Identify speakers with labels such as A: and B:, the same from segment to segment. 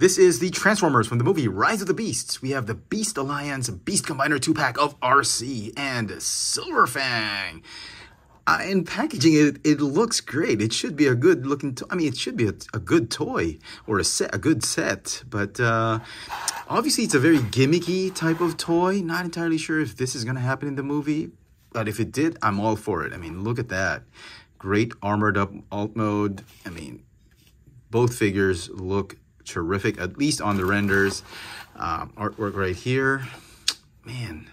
A: This is the Transformers from the movie Rise of the Beasts. We have the Beast Alliance Beast Combiner 2-pack of Arcee and Silverfang. Uh, in packaging, it, it looks great. It should be a good looking, I mean, it should be a, a, good toy or a set, a good set. But uh, obviously, it's a very gimmicky type of toy. Not entirely sure if this is going to happen in the movie. But if it did, I'm all for it. I mean, look at that. Great armored up alt mode. I mean, both figures look terrific, at least on the renders. Um, artwork right here. Man,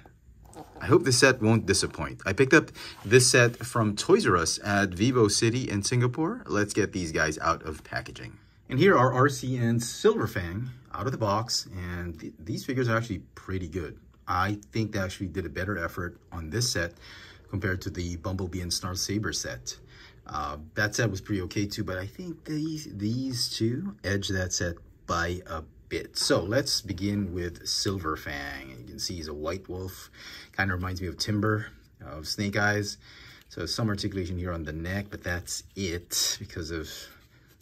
A: I hope this set won't disappoint. I picked up this set from Toys R Us at Vivo City in Singapore. Let's get these guys out of packaging. And here are Arcee and Silverfang out of the box, and th these figures are actually pretty good. I think they actually did a better effort on this set compared to the Bumblebee and Snarl Saber set. Uh, that set was pretty okay too, but I think these, these two edge that set by a bit. So let's begin with Silverfang. You can see he's a white wolf. Kind of reminds me of Timber, of Snake Eyes. So some articulation here on the neck, but that's it because of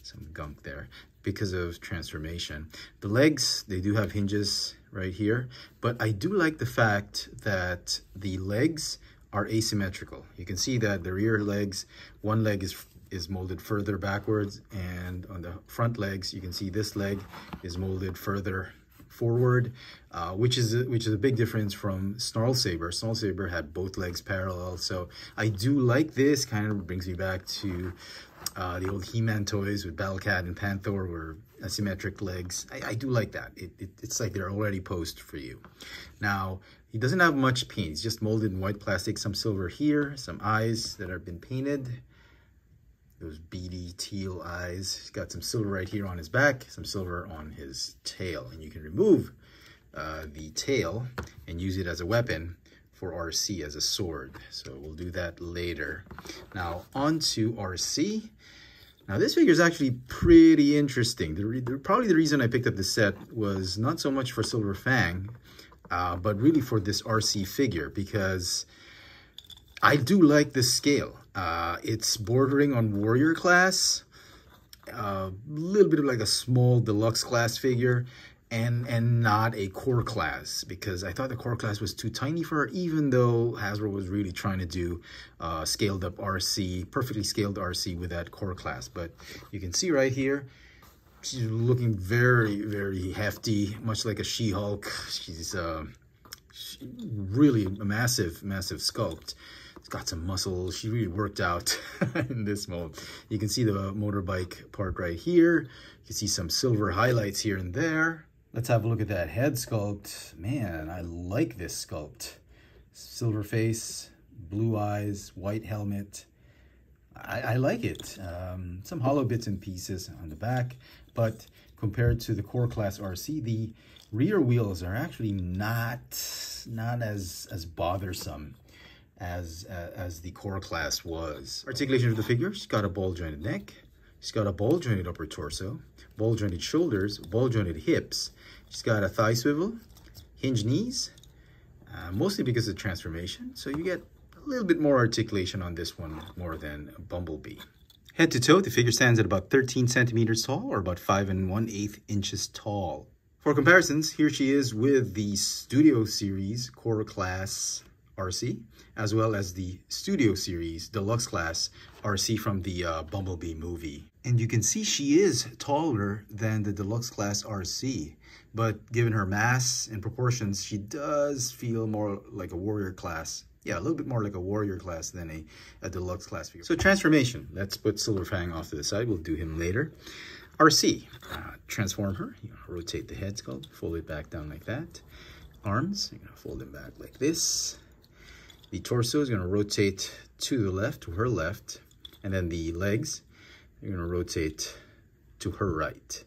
A: some gunk there because of transformation. The legs, they do have hinges right here, but I do like the fact that the legs are asymmetrical. You can see that the rear legs, one leg is is molded further backwards and on the front legs you can see this leg is molded further forward uh, which is a, which is a big difference from Snarl Saber. Snarl Saber had both legs parallel so I do like this kind of brings me back to uh, the old He-Man toys with Battlecat and Panther were asymmetric legs. I, I do like that. It, it, it's like they're already posed for you. Now, he doesn't have much paint. He's just molded in white plastic, some silver here, some eyes that have been painted. Those beady teal eyes. He's got some silver right here on his back, some silver on his tail. And you can remove uh, the tail and use it as a weapon for Arcee as a sword. So we'll do that later. Now on to Arcee. Now this figure is actually pretty interesting. The, the, probably the reason I picked up the set was not so much for Silverfang, uh, but really for this Arcee figure because I do like the scale. Uh, it's bordering on warrior class, a uh, little bit of like a small deluxe class figure and and not a core class because I thought the core class was too tiny for her even though Hasbro was really trying to do uh, scaled up Arcee, perfectly scaled Arcee with that core class. But you can see right here, she's looking very, very hefty, much like a She-Hulk. She's uh, she, really a massive, massive sculpt. It's got some muscle. She really worked out in this mold. You can see the motorbike part right here. You can see some silver highlights here and there. Let's have a look at that head sculpt. Man, I like this sculpt. Silver face, blue eyes, white helmet. I, I like it. Um, some hollow bits and pieces on the back, but compared to the core class Arcee, the rear wheels are actually not not as as bothersome as uh, as the core class was. Articulation of the figure, she's got a ball jointed neck, she's got a ball jointed upper torso, ball jointed shoulders, ball jointed hips, She's got a thigh swivel, hinge knees, uh, mostly because of transformation. So you get a little bit more articulation on this one more than Bumblebee. Head to toe, the figure stands at about 13 centimeters tall or about 5 and 1 8 inches tall. For comparisons, here she is with the Studio Series Core Class Arcee, as well as the Studio Series Deluxe Class Arcee from the uh, Bumblebee movie. And you can see she is taller than the Deluxe Class Arcee, but given her mass and proportions, she does feel more like a warrior class. Yeah, a little bit more like a warrior class than a, a deluxe class figure. So transformation, let's put Silverfang off to the side. We'll do him later. Arcee, uh, transform her. You rotate the head sculpt, fold it back down like that. Arms, you're gonna fold them back like this. The torso is gonna rotate to the left, to her left. And then the legs, you're gonna rotate to her right.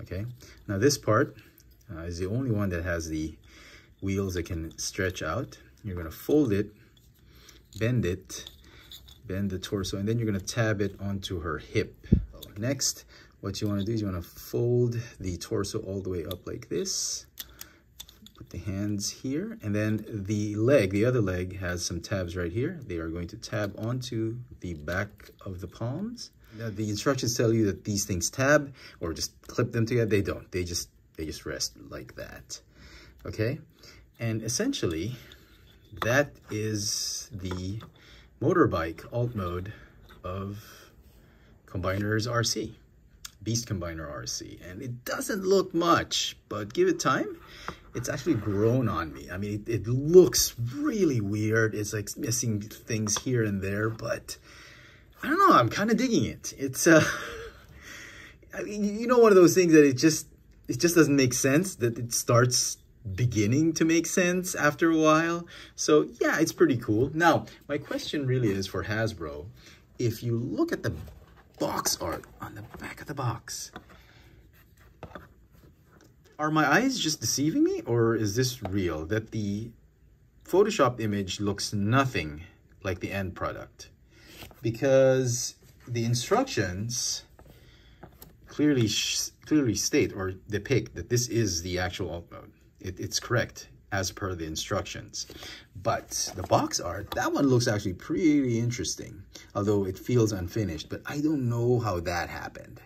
A: Okay, now this part, uh, is the only one that has the wheels that can stretch out. You're going to fold it, bend it, bend the torso, and then you're going to tab it onto her hip. Next, what you want to do is you want to fold the torso all the way up like this. Put the hands here, and then the leg, the other leg, has some tabs right here. They are going to tab onto the back of the palms. Now, the instructions tell you that these things tab or just clip them together. They don't. They just They just rest like that, okay? And essentially, that is the motorbike alt mode of Combiners Arcee. Beast Combiner Arcee. And it doesn't look much, but give it time. It's actually grown on me. I mean, it, it looks really weird. It's like missing things here and there, but I don't know. I'm kind of digging it. It's, uh, I mean, you know, one of those things that it just, it just doesn't make sense that it starts beginning to make sense after a while. So yeah, it's pretty cool. Now, my question really is for Hasbro. If you look at the box art on the back of the box. Are my eyes just deceiving me or is this real? That the Photoshop image looks nothing like the end product. Because the instructions clearly clearly state or depict that this is the actual alt mode. It, it's correct as per the instructions. But the box art, that one looks actually pretty interesting, although it feels unfinished, but I don't know how that happened.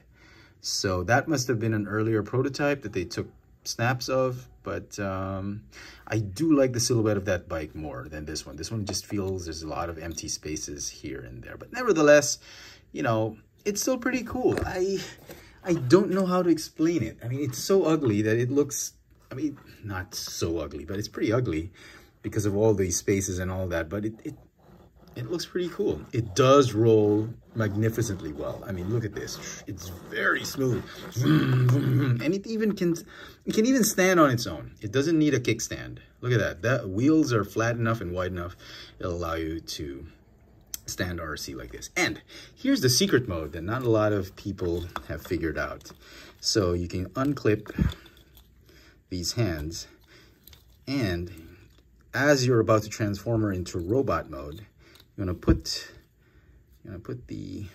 A: So that must have been an earlier prototype that they took snaps of, but um, I do like the silhouette of that bike more than this one. This one just feels there's a lot of empty spaces here and there, but nevertheless, you know, it's still pretty cool. I I don't know how to explain it. I mean, it's so ugly that it looks I mean, not so ugly, but it's pretty ugly because of all these spaces and all that. But it, it, it looks pretty cool. It does roll magnificently well. I mean, look at this. It's very smooth. And it even can, it can even stand on its own. It doesn't need a kickstand. Look at that. The wheels are flat enough and wide enough. It'll allow you to stand Arcee like this. And here's the secret mode that not a lot of people have figured out. So you can unclip these hands. And as you're about to transform her into robot mode, you're gonna put, you're gonna put the, you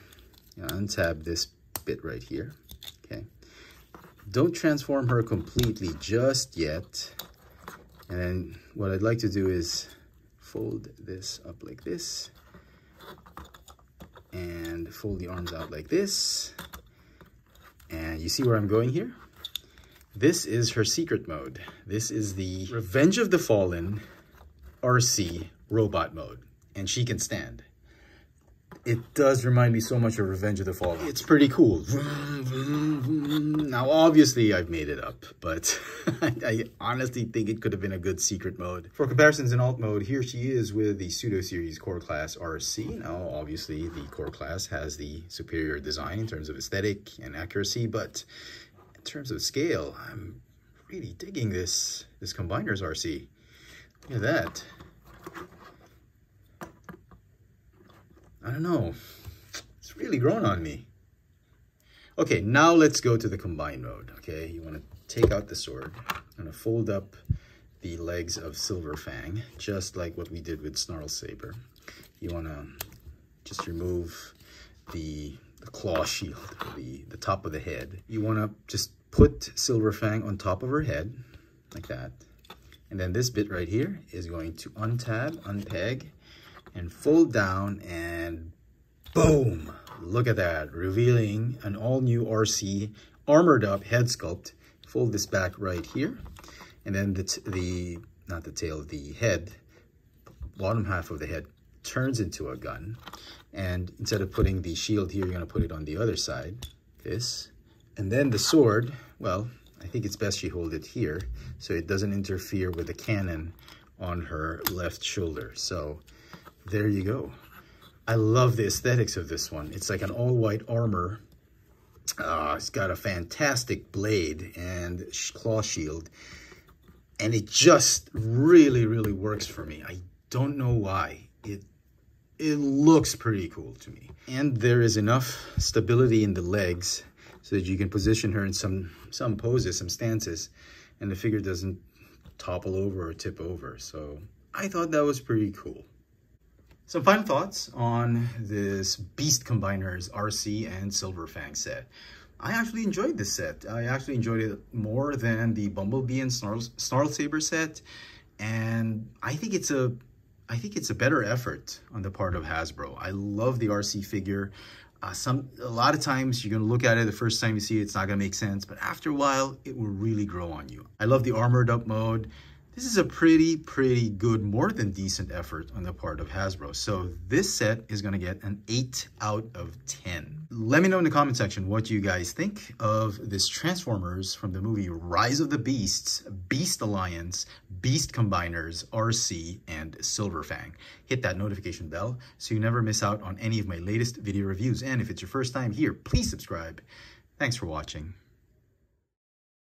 A: know, untab this bit right here, okay? Don't transform her completely just yet. And then what I'd like to do is fold this up like this and fold the arms out like this. And you see where I'm going here? This is her secret mode. This is the Revenge of the Fallen Arcee robot mode, and she can stand. It does remind me so much of Revenge of the Fallen. It's pretty cool. Now, obviously, I've made it up, but I, honestly think it could have been a good secret mode. For comparisons in alt mode, here she is with the Studio Series Core Class Arcee. Now, obviously, the Core Class has the superior design in terms of aesthetic and accuracy, but terms of scale, I'm really digging this, this Combiners Arcee. Look at that. I don't know. It's really grown on me. Okay, now let's go to the combine mode, okay? You want to take out the sword. I'm to fold up the legs of Silver Fang, just like what we did with Snarl Saber. You want to just remove the the claw shield, the, the top of the head. You want to just put Silver Fang on top of her head, like that. And then this bit right here is going to untab, unpeg, and fold down, and boom! Look at that, revealing an all-new Arcee armored up head sculpt. Fold this back right here. And then the, the not the tail, the head, bottom half of the head turns into a gun. And instead of putting the shield here, you're going to put it on the other side, this. And then the sword, well, I think it's best she hold it here so it doesn't interfere with the cannon on her left shoulder. So there you go. I love the aesthetics of this one. It's like an all-white armor. Uh, it's got a fantastic blade and claw shield. And it just really, really works for me. I don't know why. It it looks pretty cool to me. And there is enough stability in the legs so that you can position her in some, some poses, some stances, and the figure doesn't topple over or tip over. So I thought that was pretty cool. Some final thoughts on this Beast Combiners Arcee and Silver Fang set. I actually enjoyed this set. I actually enjoyed it more than the Bumblebee and Snarl, Snarl Saber set. And I think it's a I think it's a better effort on the part of Hasbro. I love the Arcee figure. Uh, some a lot of times you're gonna look at it the first time you see it, it's not gonna make sense, but after a while, it will really grow on you. I love the armored up mode. This is a pretty, pretty good, more than decent effort on the part of Hasbro. So this set is gonna get an eight out of 10. Let me know in the comment section what you guys think of this Transformers from the movie Rise of the Beasts, Beast Alliance, Beast Combiners, Arcee, and Silverfang. Hit that notification bell so you never miss out on any of my latest video reviews. And if it's your first time here, please subscribe. Thanks for watching.